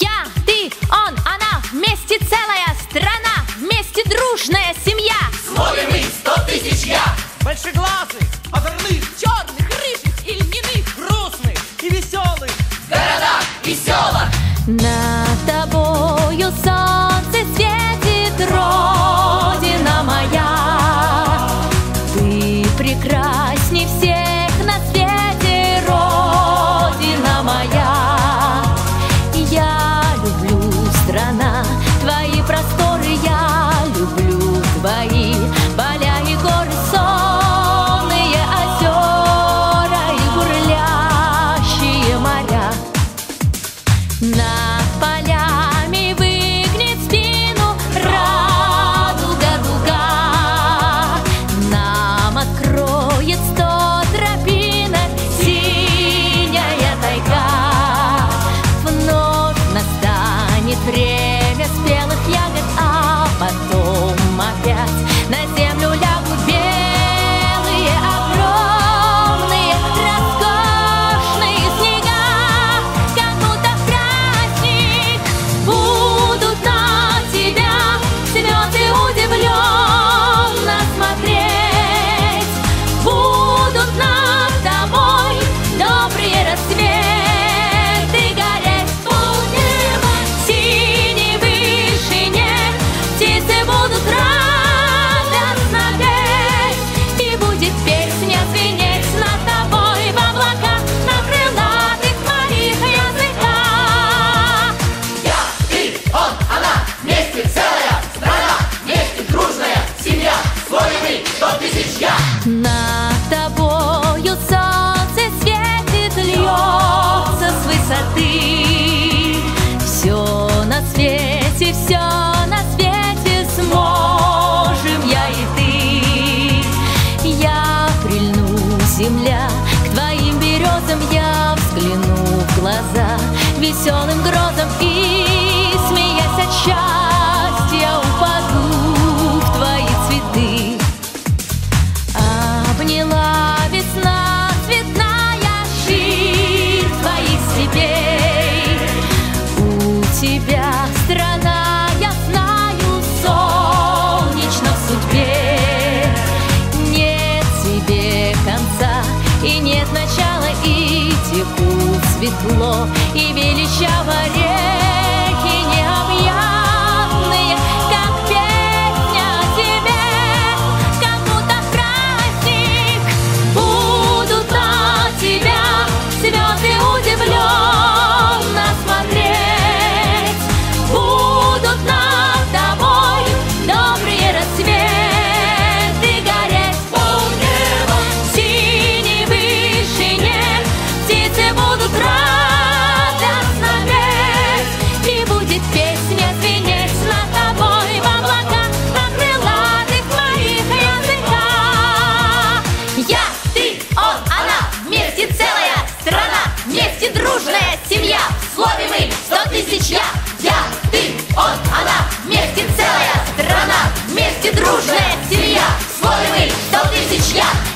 Я, ты, он, она, вместе целая страна, вместе дружная семья. Смотрим мы сто тысяч я. Большеглазых, озорных, черных, рыжих и льняных, грустных и веселых. В городах и селах. На it's the будут радостно петь, и будет песня звенеть над тобой в облаках на крылатых твоих языках. Я, ты, он, она, вместе целая страна, вместе дружная семья, свой мы, сто я. веселым грозом И, смеясь от счастья, упаду в твои цветы. Обняла весна цветная шир твоих степей. У тебя страна, я знаю, солнечно в судьбе. Нет тебе конца и нет начала, и текут светло и величаво река. Yeah.